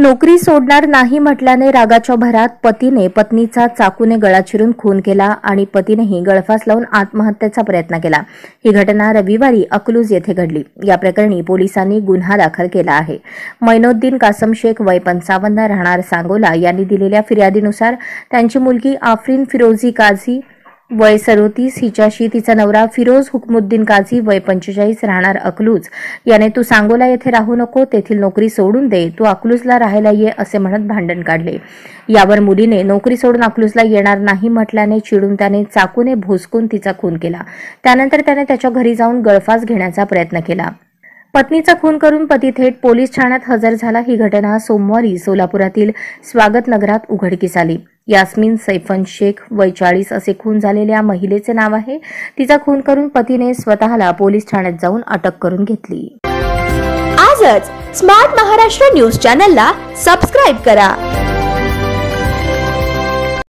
नोकरी सोडणार नाही म्हटल्याने रागाच्या भरात पतीने पत्नीचा चाकूने गळा चिरून खून केला आणि पतीनेही गळफास लावून आत्महत्येचा प्रयत्न केला. ही घटना रविवारी अकलूज येथे घडली. या प्रकरणी पोलिसांनी गुन्हा दाखल केला आहे. मैनोद्दीन कासम शेख वय पंचावन्न राहणार सांगोला यांनी दिलेल्या फिर्यादीनुसार त्यांची मुलगी आफरीन फिरोझी काझी वय सदोतीस हिच्याशी तिचा नवरा फिरोज हुकमुद्दीन काझी वय पंचेचाळीस राहणार अकलूज. याने तू सांगोला येथे राहू नको तेथील नोकरी सोडून दे तू अकलूजला राहायला ये असे म्हणत भांडण काढले. यावर मुलीने नोकरी सोडून अकलूजला येणार नाही म्हटल्याने चिडून त्याने चाकूने भोसकून तिचा खून केला. त्यानंतर त्याने त्याच्या घरी जाऊन गळफास घेण्याचा प्रयत्न केला. पत्नीचा खून करून पती थेट पोलीस ठाण्यात हजर झाला. ही घटना सोमवारी सोलापुरातील स्वागत नगरात उघडकीस आली. यास्मिन सैफन शेख वय चाळीस असे खून झालेल्या महिलेचे नाव आहे. तिचा खून करून पतीने स्वतःला पोलीस ठाण्यात जाऊन अटक करून घेतली. आजच स्मार्ट महाराष्ट्र न्यूज चॅनलला सबस्क्राईब करा.